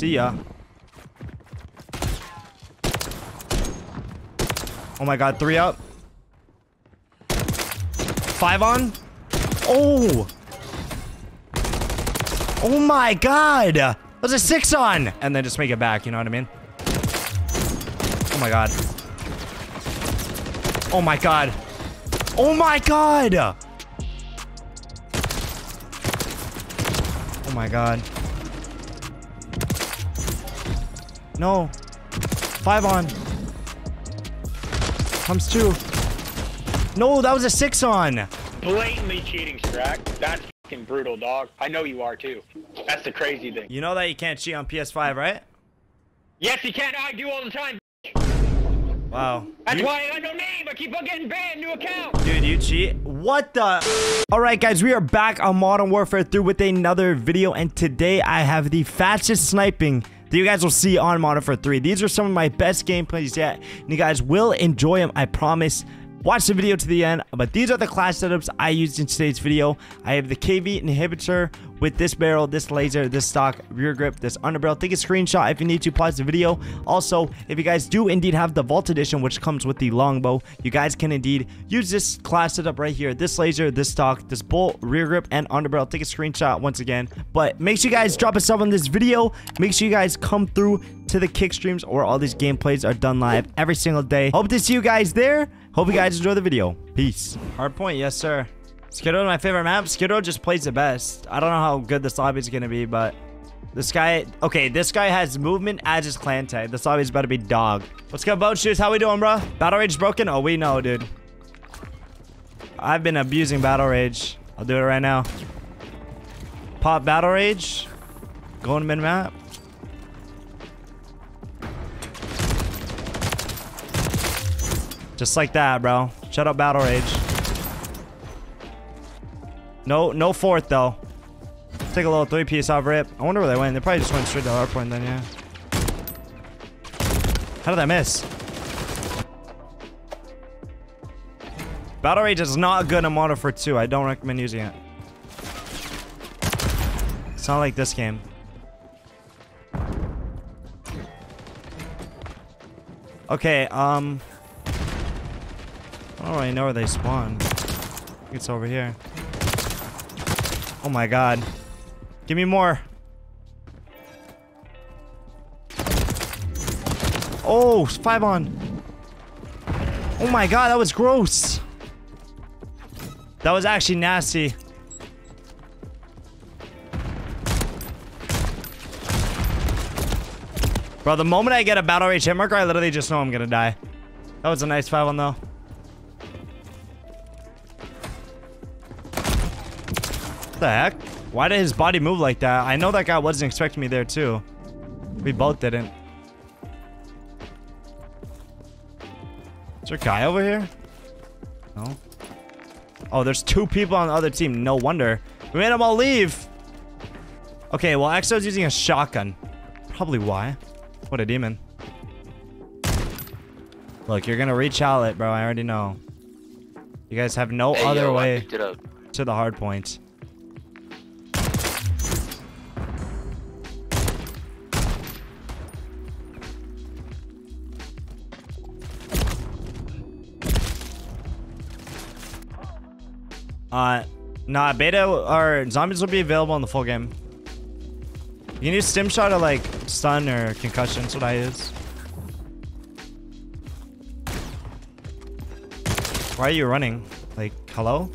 See ya. Oh my god, three up. Five on. Oh. Oh my god. That was a six on. And then just make it back, you know what I mean? Oh my god. Oh my god. Oh my god. Oh my god. No. Five on. Comes two. No, that was a six on. Blatantly cheating, Stract. That's fucking brutal, dog. I know you are too. That's the crazy thing. You know that you can't cheat on PS5, right? Yes, you can. I do all the time. Wow. That's You- why I got no name. I keep on getting banned. New account. Dude, you cheat? What the? Alright guys, we are back on Modern Warfare 3 with another video and today I have the fastest sniping that you guys will see on Modern Warfare 3. These are some of my best gameplays yet and you guys will enjoy them, I promise. Watch the video to the end, but these are the class setups I used in today's video. I have the KV inhibitor with this barrel, this laser, this stock, rear grip, this underbarrel. Take a screenshot if you need to, pause the video. Also, if you guys do indeed have the Vault Edition, which comes with the longbow, you guys can indeed use this class setup right here. This laser, this stock, this bolt, rear grip, and underbarrel. Take a screenshot once again. But make sure you guys drop a sub on this video. Make sure you guys come through to the kick streams or all these gameplays are done live every single day. Hope to see you guys there. Hope you guys enjoy the video. Peace. Hard point, yes sir. Skidrow is my favorite map. Skidrow just plays the best. I don't know how good this lobby is going to be, but this guy... Okay, this guy has movement as his clan tag. This lobby's about to be dog. What's good, boat shoes? How we doing, bro? Battle Rage broken? Oh, we know, dude. I've been abusing Battle Rage. I'll do it right now. Pop Battle Rage. Going mid-map. Just like that, bro. Shut up, Battle Rage. No, no fourth, though. Take a little three-piece off rip. I wonder where they went. They probably just went straight to hard point then, yeah. How did I miss? Battle Rage is not a good in Modern for 2. I don't recommend using it. It's not like this game. Okay, um... I don't really know where they spawn. It's over here. Oh my god. Give me more. Oh, five on. Oh my god, that was gross. That was actually nasty. Bro, the moment I get a battle rage hit marker, I literally just know I'm gonna die. That was a nice five on though. The heck? Why did his body move like that? I know that guy wasn't expecting me there too. We both didn't. Is there a guy over here? No. Oh, there's two people on the other team. No wonder. We made them all leave. Okay, well, EXO's using a shotgun. Probably why. What a demon. Look, you're gonna reach out it, bro. I already know. You guys have no Hey, other yo, way picked it up. to the hard point. Uh, nah, beta or zombies will be available in the full game. You can use stim shot or like stun or concussion. That's what I use. Why are you running? Like, hello?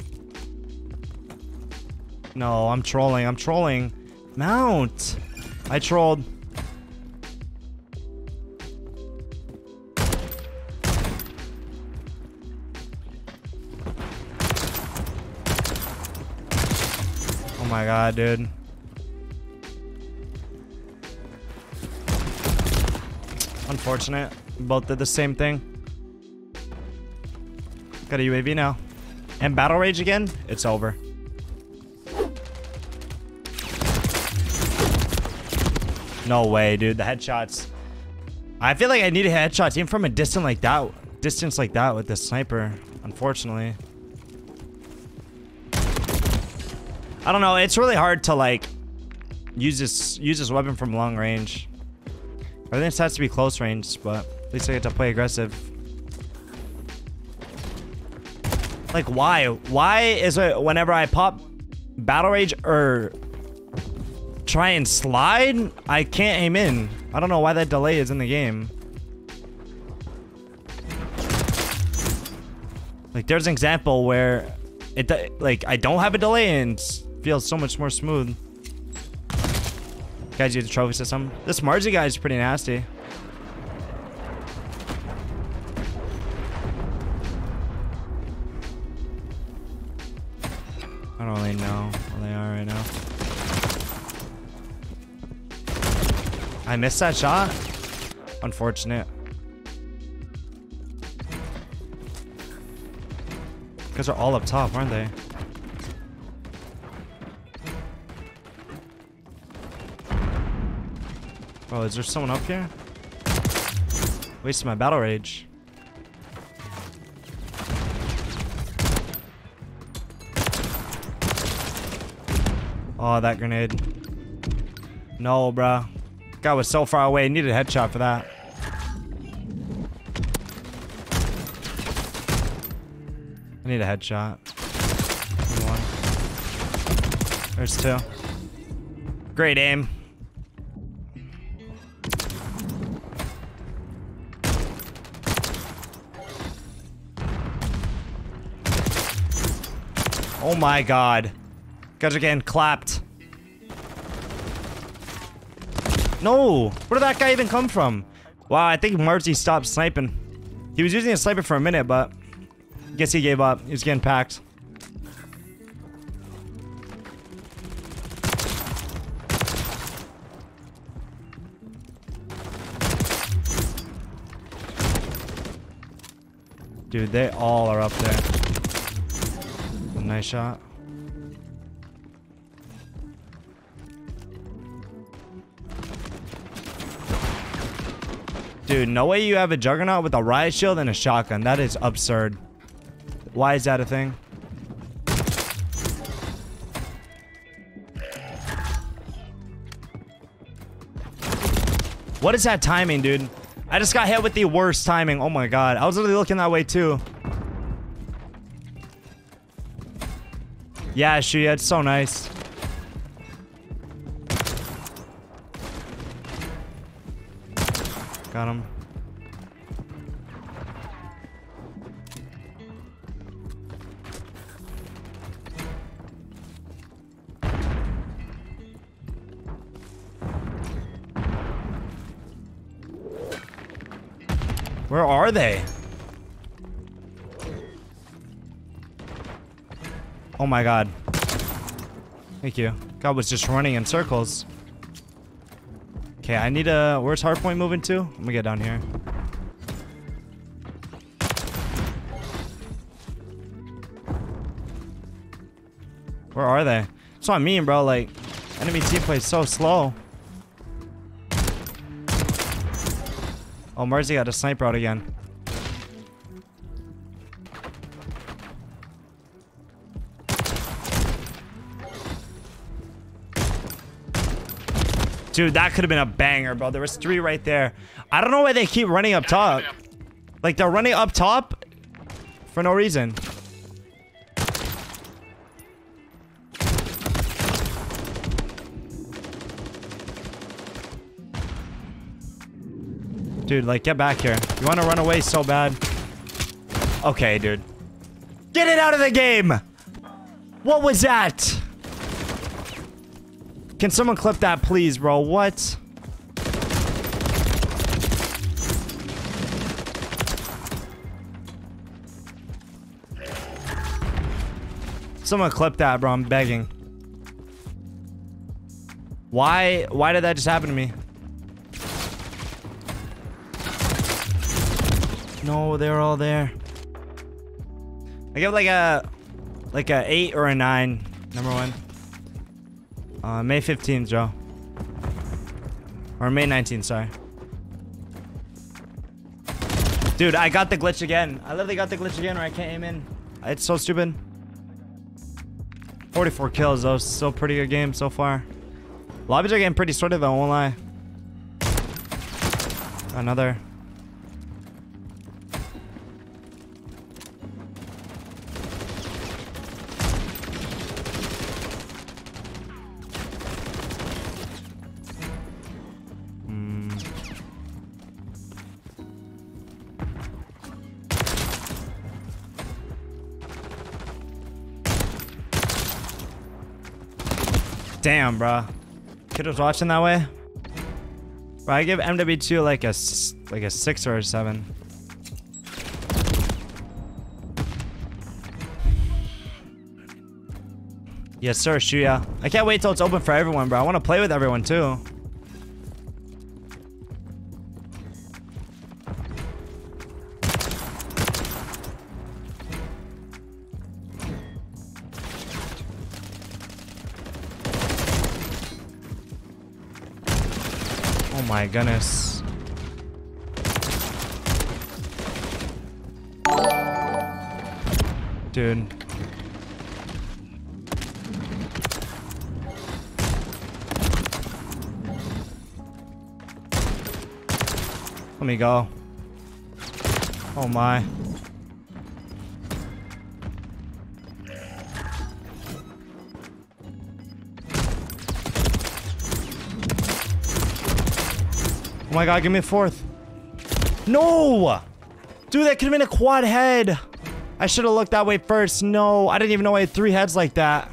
No, I'm trolling. I'm trolling. Mount. I trolled. My god, dude. Unfortunate. Both did the same thing. Got a UAV now. And Battle Rage again? It's over. No way, dude. The headshots. I feel like I need a headshot even from a distance like that. Distance like that with the sniper, unfortunately. I don't know. It's really hard to like use this use this weapon from long range. Everything has to be close range, but at least I get to play aggressive. Like, why? Why is it whenever I pop Battle Rage or try and slide, I can't aim in? I don't know why that delay is in the game. Like, there's an example where it, like, I don't have a delay and feels so much more smooth. Guys use the trophy system. This Margie guy is pretty nasty. I don't really know where they are right now. I missed that shot. Unfortunate. Because they're all up top, aren't they? Oh, is there someone up here? Wasted my battle rage. Oh, that grenade. No, bruh. Guy was so far away. Needed a headshot for that. I need a headshot. There's two. Great aim. Oh my god. Guys are getting clapped. No! Where did that guy even come from? Wow, I think Marcy stopped sniping. He was using a sniper for a minute, but I guess he gave up. He was getting packed. Dude, they all are up there. Nice shot. Dude, no way you have a Juggernaut with a riot shield and a shotgun. That is absurd. Why is that a thing? What is that timing, dude? I just got hit with the worst timing. Oh my god. I was literally looking that way too. Yeah, she. It's so nice. Got him. Where are they? Oh my god. Thank you. God was just running in circles. Okay, I need a... Where's hardpoint moving to? Let me get down here. Where are they? That's what I mean, bro. Like, enemy team plays so slow. Oh, Marzi got a sniper out again. Dude, that could have been a banger, bro. There was three right there. I don't know why they keep running up top. Like, they're running up top for no reason. Dude, like, get back here. You want to run away so bad? Okay, dude. Get it out of the game! What was that? Can someone clip that, please, bro? What? Someone clip that, bro. I'm begging. Why? Why did that just happen to me? No, they're all there. I give like a, like a eight or a nine. Number one. Uh, May 15th, Joe. Or May 19th, sorry. Dude, I got the glitch again. I literally got the glitch again where I can't aim in. It's so stupid. 44 kills, though. Still pretty good game so far. Lobbies are getting pretty sorted, though, won't lie. Another. Damn, bro. Kid was watching that way. Bro, I give MW2 like a like a six or a seven. Yes, sir, Shuya. I can't wait till it's open for everyone, bro. I want to play with everyone too. Oh my goodness. Dude. Let me go. Oh my. My god, give me a fourth. No! Dude, that could have been a quad head. I should have looked that way first. No, I didn't even know I had three heads like that.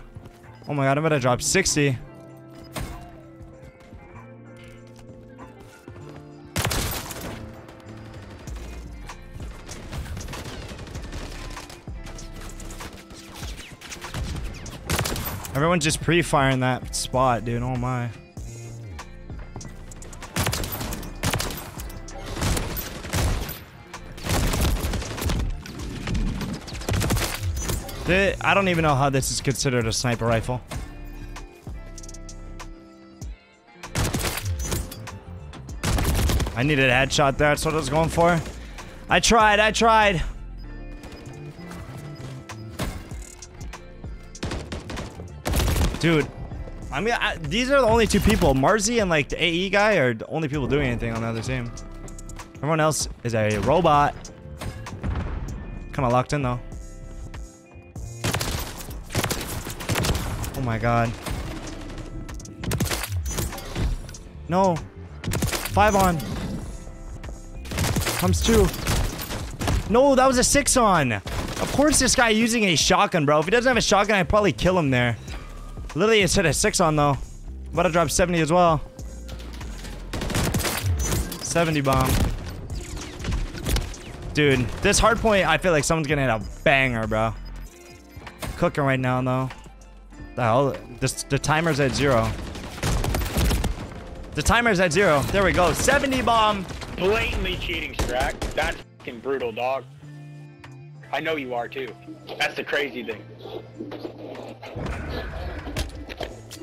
Oh my god, I'm gonna drop 60. Everyone's just pre-firing that spot, dude. Oh my. I don't even know how this is considered a sniper rifle. I needed a headshot there. That's what I was going for. I tried. I tried. Dude, I mean, I, these are the only two people. Marzi and like the AE guy are the only people doing anything on the other team. Everyone else is a robot. Kind of locked in though. Oh my god. No. Five on. Comes two. No, that was a six on. Of course this guy using a shotgun, bro. If he doesn't have a shotgun, I'd probably kill him there. Literally, it's hit a six on, though. About to drop 70 as well. 70 bomb. Dude, this hard point, I feel like someone's gonna hit a banger, bro. Cooking right now, though. The hell? This, the timer's at zero. The timer's at zero. There we go. 70 bomb. Blatantly cheating, Stract. That's fucking brutal, dog. I know you are too. That's the crazy thing.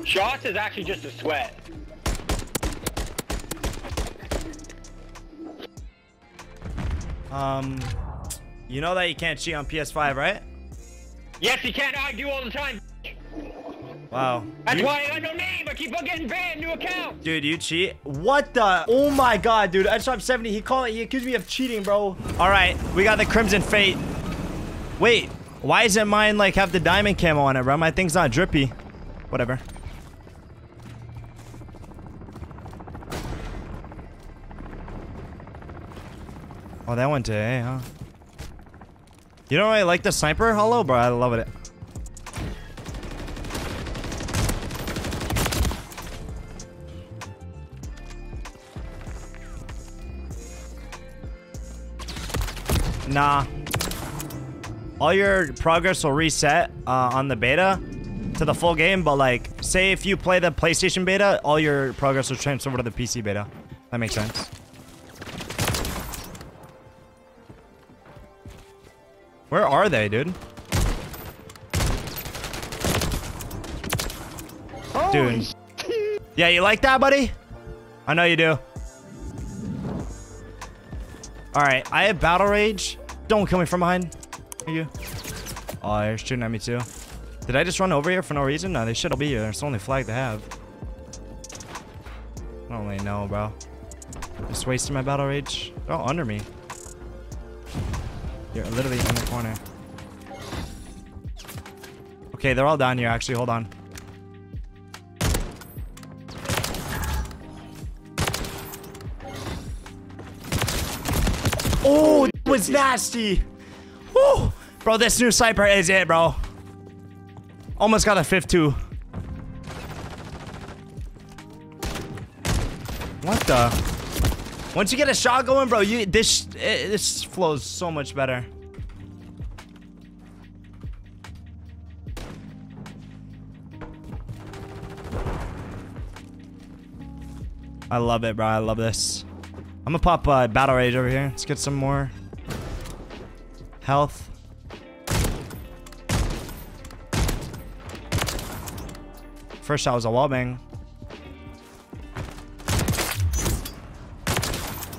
Shots is actually just a sweat. Um, you know that you can't cheat on PS5, right? Yes, you can. I do all the time. Wow. That's You- why I got no name. I keep on getting banned. New account. Dude, you cheat? What the? Oh my god, dude. I dropped 70. He called he accused me of cheating, bro. Alright, we got the Crimson Fate. Wait, why isn't mine like have the diamond camo on it, bro? My thing's not drippy. Whatever. Oh, that went to A, huh? You don't really like the sniper? Hello, bro. I love it. Nah. All your progress will reset uh, on the beta to the full game, but like, say if you play the PlayStation beta, all your progress will transfer over to the PC beta. That makes sense. Where are they, dude? Dude. Yeah, you like that, buddy? I know you do. Alright, I have Battle Rage. Don't kill me from behind. Are you? Oh, they're shooting at me too. Did I just run over here for no reason? No, they should all be here. It's the only flag to have. I don't really know, bro. Just wasting my battle rage. Oh, under me. You're literally in the corner. Okay, they're all down here, actually. Hold on. Was nasty. Woo. Bro, this new sniper is it, bro. Almost got a fifth too. What the? Once you get a shot going, bro, you this it, this flows so much better. I love it, bro. I love this. I'm gonna pop uh, battle rage over here. Let's get some more health. First shot was a wallbang.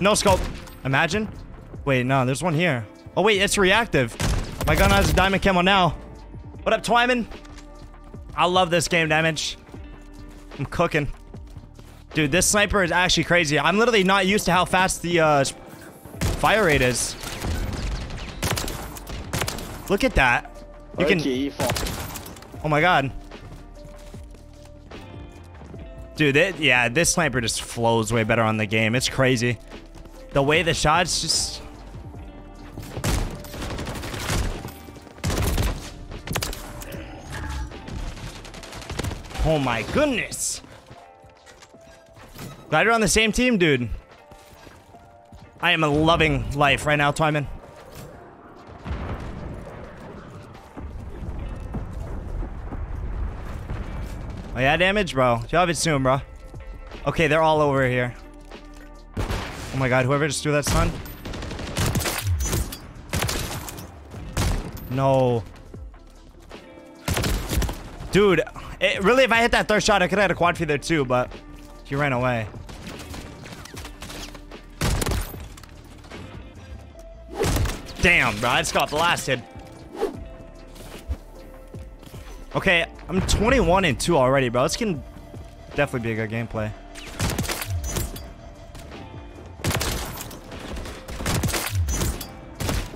No scope. Imagine. Wait, no, there's one here. Oh, wait, it's reactive. My gun has a diamond camo now. What up, Twyman? I love this game, damage. I'm cooking. Dude, this sniper is actually crazy. I'm literally not used to how fast the uh, fire rate is. Look at that. You can... Oh my god. Dude, it, yeah, this sniper just flows way better on the game. It's crazy. The way the shots just... Oh my goodness. Glad you're on the same team, dude. I am loving life right now, Twyman. Oh yeah, damage, bro. Have it soon, bro. Okay, they're all over here. Oh my god, whoever just threw that stun. No. Dude, it, really, if I hit that third shot, I could have had a quad feed there too, but he ran away. Damn, bro, I just got blasted. Okay, I'm 21 and 2 already, bro. This can definitely be a good gameplay.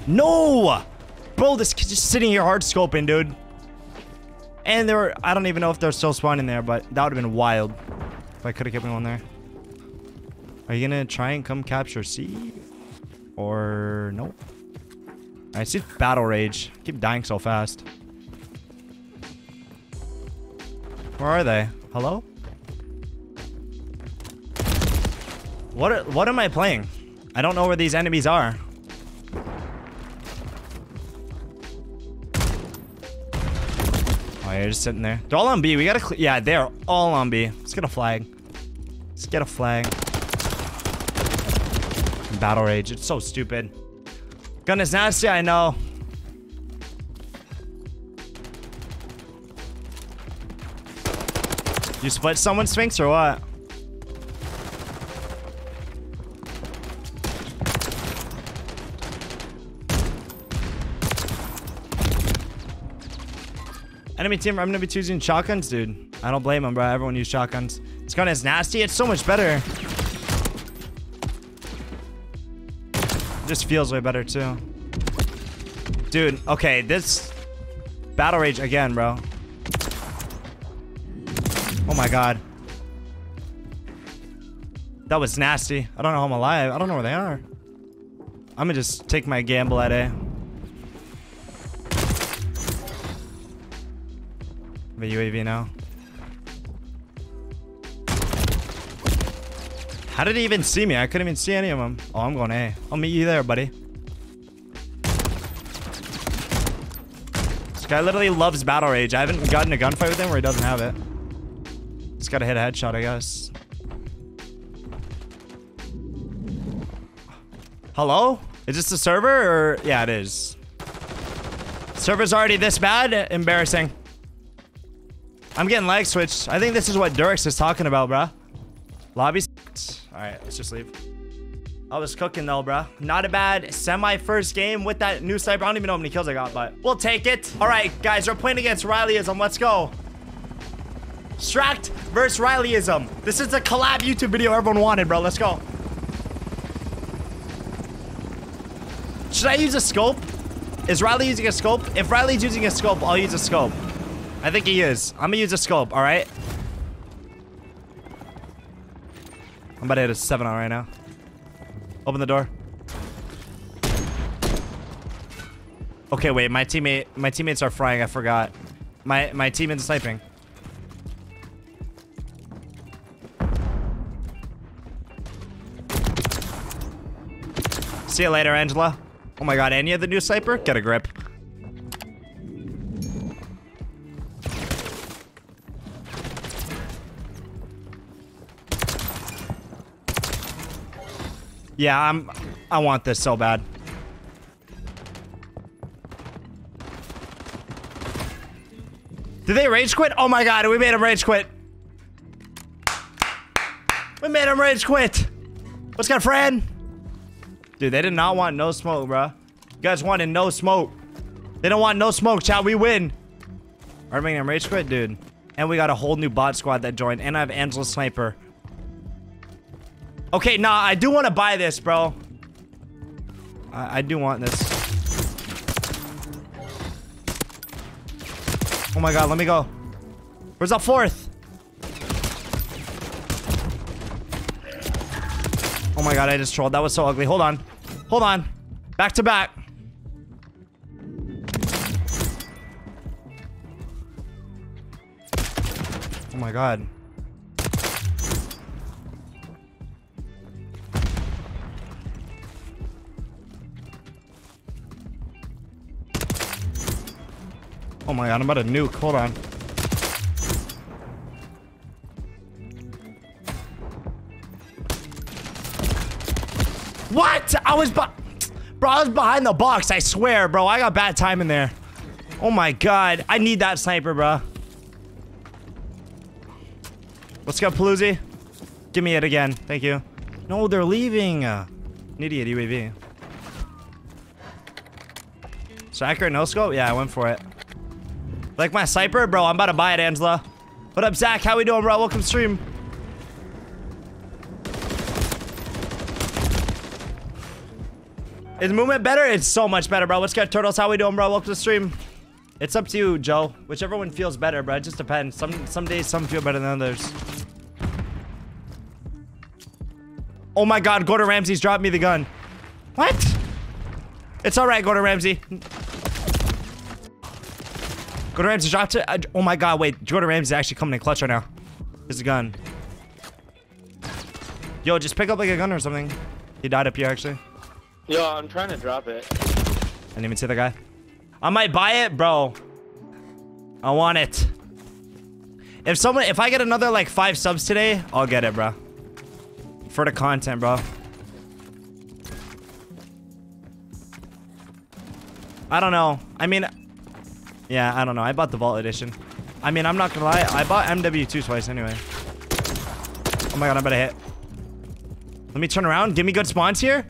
No! Bro, this kid's just sitting here hard scoping, dude. And there were, I don't even know if they're still spawning there, but that would have been wild. If I could have kept going there. Are you gonna try and come capture C? Or no? I see battle rage. Keep dying so fast. Where are they? Hello? What what am I playing? I don't know where these enemies are. Oh, you're just sitting there. They're all on B. We gotta Yeah, they're all on B. Let's get a flag. Let's get a flag. Battle Rage. It's so stupid. Gun is nasty, I know. You split someone, Sphinx, or what? Enemy team, I'm gonna be choosing shotguns, dude. I don't blame them, bro. Everyone use shotguns. This gun is nasty. It's so much better. Just feels way better, too. Dude, okay, this... Battle Rage again, bro. Oh my god. That was nasty. I don't know how I'm alive. I don't know where they are. I'm gonna just take my gamble at A. The UAV now. How did he even see me? I couldn't even see any of them. Oh, I'm going A. I'll meet you there, buddy. This guy literally loves Battle Rage. I haven't gotten a gunfight with him where he doesn't have it. Gotta hit a headshot, I guess. Hello? Is this the server or... Yeah, it is. Server's already this bad? Embarrassing. I'm getting lag switched. I think this is what Durex is talking about, bruh. Lobby. Alright, let's just leave. I was cooking though, bruh. Not a bad semi-first game with that new sniper. I don't even know how many kills I got, but we'll take it. Alright, guys, we're playing against Rileyism. Let's go. Abstract versus Rileyism. This is a collab YouTube video everyone wanted, bro. Let's go. Should I use a scope? Is Riley using a scope? If Riley's using a scope, I'll use a scope. I think he is. I'm gonna use a scope, all right? I'm about to hit a 7 on right now. Open the door. Okay, wait. My teammate, my teammates are frying. I forgot. My my teammate's sniping. See you later, Angela. Oh my god, any of the new sniper? Get a grip. Yeah, I'm I want this so bad. Did they rage quit? Oh my god, we made him rage quit. We made him rage quit. What's good, friend? Dude, they did not want no smoke, bro. You guys wanted no smoke. They don't want no smoke, chat. We win. Making him rage quit, dude? And we got a whole new bot squad that joined. And I have Angela Sniper. Okay, nah, I do want to buy this, bro. I, I do want this. Oh my god, let me go. Where's that fourth? Oh my god, I just trolled. That was so ugly. Hold on. Hold on. Back to back. Oh my god. Oh my god, I'm about to nuke. Hold on. What? I was Bro, I was behind the box, I swear, bro. I got bad time in there. Oh my god. I need that sniper, bro. Let's go, Paloozy. Give me it again. Thank you. No, they're leaving. Uh, an idiot UAV. Striker, no scope? Yeah, I went for it. Like my sniper? Bro, I'm about to buy it, Angela. What up, Zach? How we doing, bro? Welcome to stream. Is movement better? It's so much better, bro. What's good, Turtles? How we doing, bro? Welcome to the stream. It's up to you, Joe. Whichever one feels better, bro. It just depends. Some some days some feel better than others. Oh my god, Gordon Ramsay's dropped me the gun. What? It's alright, Gordon Ramsay. Gordon Ramsay dropped it. Oh my god, wait. Gordon Ramsay's actually coming in clutch right now. A gun. Yo, just pick up like a gun or something. He died up here, actually. Yo, I'm trying to drop it. I didn't even see the guy. I might buy it, bro. I want it. If someone, if I get another like five subs today, I'll get it, bro. For the content, bro. I don't know. I mean, yeah, I don't know. I bought the Vault Edition. I mean, I'm not gonna lie. I bought MW2 twice anyway. Oh my god, I'm about to hit. Let me turn around. Give me good spawns here.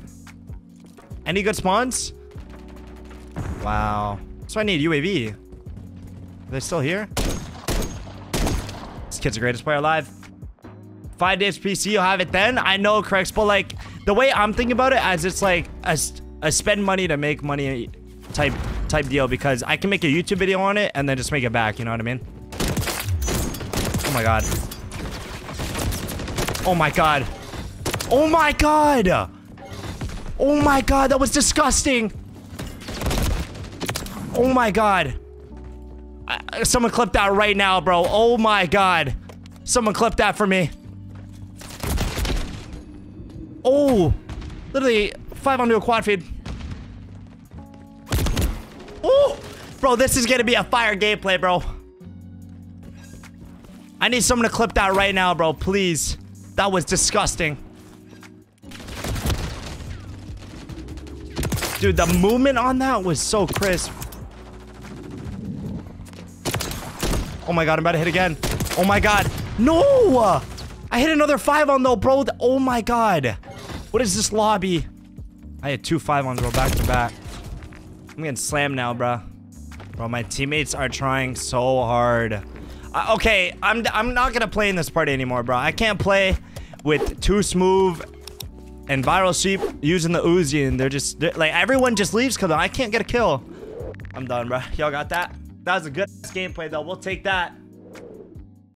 Any good spawns? Wow. So I need UAV. Are they still here? This kid's the greatest player alive. Five days PC, you'll have it then. I know, correct, but like the way I'm thinking about it, as it's like a, a spend money to make money type type deal because I can make a YouTube video on it and then just make it back. You know what I mean? Oh my god. Oh my god. Oh my god. Oh my god, that was disgusting. Oh my god. I, someone clip that right now, bro. Oh my god. Someone clip that for me. Oh. Literally, five onto a quad feed. Oh! Bro, this is gonna be a fire gameplay, bro. I need someone to clip that right now, bro. Please. That was disgusting. Dude, the movement on that was so crisp. Oh my god, I'm about to hit again. Oh my god. No! I hit another five on though, bro. Oh my god. What is this lobby? I had two five ons, bro, back to back. I'm getting slammed now, bro. Bro, my teammates are trying so hard. Uh, okay, I'm, I'm not gonna play in this party anymore, bro. I can't play with too smooth and Viral Sheep using the Uzi, and they're just they're, like everyone just leaves because I can't get a kill. I'm done, bro. Y'all got that? That was a good gameplay though. We'll take that.